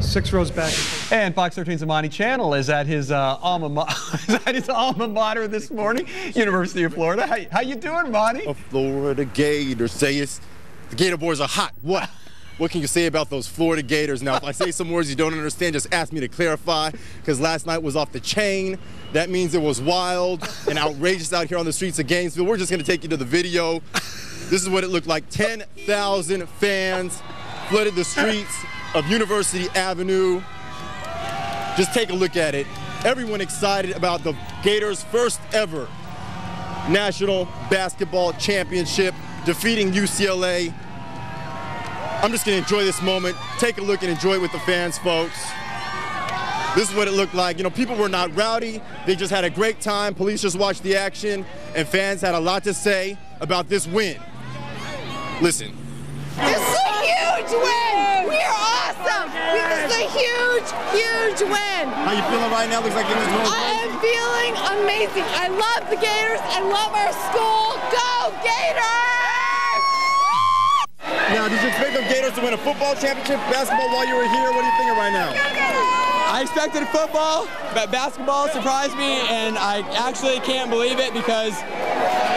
Six rows back. And Fox 13's Amani Channel is at his uh, alma mater. at his alma mater this morning, University of Florida. How, how you doing, Monty? A Florida Gator says the Gator boys are hot. What? What can you say about those Florida Gators? Now, if I say some words you don't understand, just ask me to clarify, because last night was off the chain. That means it was wild and outrageous out here on the streets of Gainesville. We're just going to take you to the video. This is what it looked like. 10,000 fans flooded the streets of University Avenue. Just take a look at it. Everyone excited about the Gators' first ever national basketball championship, defeating UCLA. I'm just going to enjoy this moment, take a look and enjoy it with the fans, folks. This is what it looked like. You know, people were not rowdy. They just had a great time. Police just watched the action, and fans had a lot to say about this win. Listen. This is a huge win. We are awesome. This is a huge, huge win. How you feeling right now? Looks like you're going I am feeling amazing. I love the Gators. I love our school. Go Gators! Now, did you expect the Gators to win a football championship, basketball while you were here? What are you thinking right now? I expected football, but basketball surprised me, and I actually can't believe it because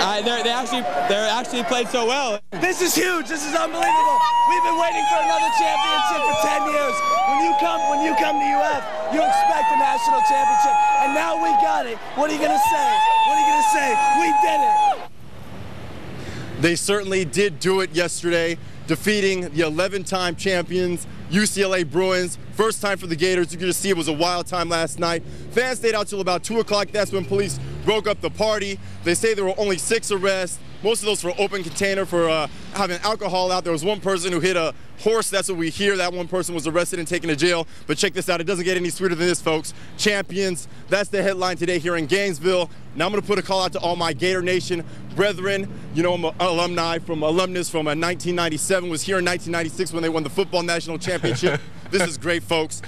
I, they actually they actually played so well. This is huge. This is unbelievable. We've been waiting for another championship for 10 years. When you come when you come to UF, you expect a national championship, and now we got it. What are you gonna say? What are you gonna say? We did it. They certainly did do it yesterday, defeating the 11-time champions UCLA Bruins. First time for the Gators. You can just see it was a wild time last night. Fans stayed out till about 2 o'clock. That's when police broke up the party. They say there were only six arrests. Most of those for open container for uh, having alcohol out. There was one person who hit a horse. That's what we hear. That one person was arrested and taken to jail. But check this out. It doesn't get any sweeter than this, folks. Champions. That's the headline today here in Gainesville. Now I'm going to put a call out to all my Gator Nation brethren. You know, I'm an alumni from alumnus from 1997. Was here in 1996 when they won the football national championship. this is great, folks.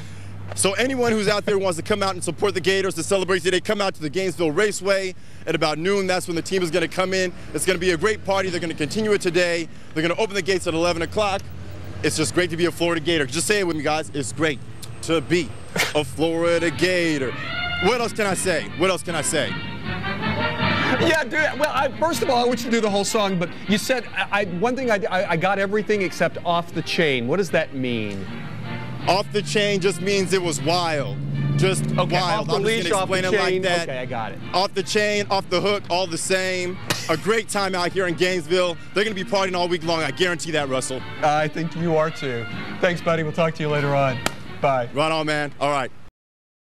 So anyone who's out there wants to come out and support the Gators to celebrate today, come out to the Gainesville Raceway at about noon. That's when the team is going to come in. It's going to be a great party. They're going to continue it today. They're going to open the gates at 11 o'clock. It's just great to be a Florida Gator. Just say it with me, guys. It's great to be a Florida Gator. What else can I say? What else can I say? Yeah, dude. Well, I, first of all, I want you to do the whole song, but you said I, one thing I, I, I got everything except off the chain. What does that mean? Off the chain just means it was wild. Just Okay, wild. off the I'm leash, just gonna explain it like that. Okay, I got it. Off the chain, off the hook, all the same. A great time out here in Gainesville. They're going to be partying all week long. I guarantee that, Russell. I think you are too. Thanks, buddy. We'll talk to you later on. Bye. Run on, man. All right.